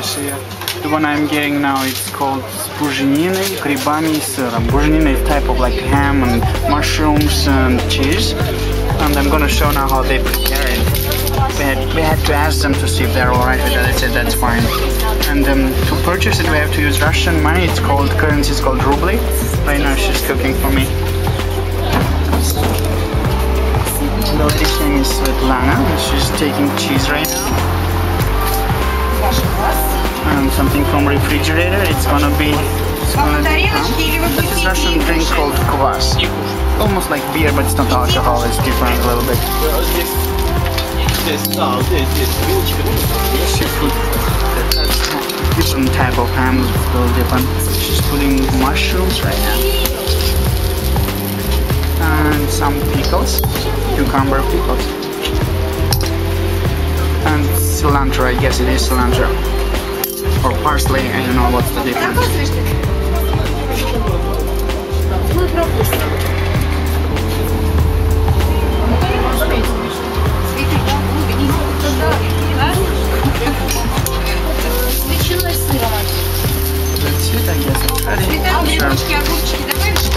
The one I'm getting now it's called bujinina, gribami syrup. Bujinina is type of like ham and mushrooms and cheese. And I'm gonna show now how they prepare it. We had, we had to ask them to see if they're alright with that. They said that's fine. And um, to purchase it, we have to use Russian money. It's called currency. It's called ruble. Right now she's cooking for me. Hello, this thing is Svetlana. She's taking cheese right now. From refrigerator. It's gonna be. It's gonna be huh? This is Russian drink called kvass. Almost like beer, but it's not alcohol. It's different a little bit. Seafood. That's different type of ham. It's a little different. She's putting mushrooms right now. And some pickles. Cucumber pickles. And cilantro, I guess it is cilantro Or parsley, I don't know what's the difference. That's it, I guess. Ready? Sure.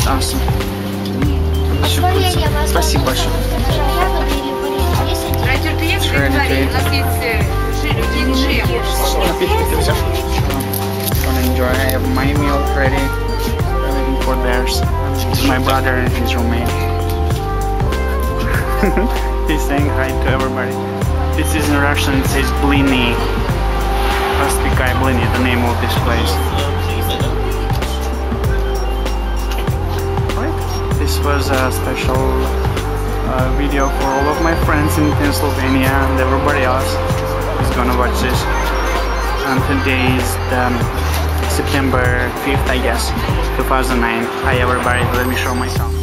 Awesome. Спасибо большое. Ready I'm waiting for theirs. It's my brother and his roommate. He's saying hi to everybody. This is in Russian, it says Blini. Raspikai Blini, the name of this place. Right? This was a special uh, video for all of my friends in Pennsylvania and everybody else who's gonna watch this. And today is the September 5th, I guess, 2009. Hi everybody, let me show myself.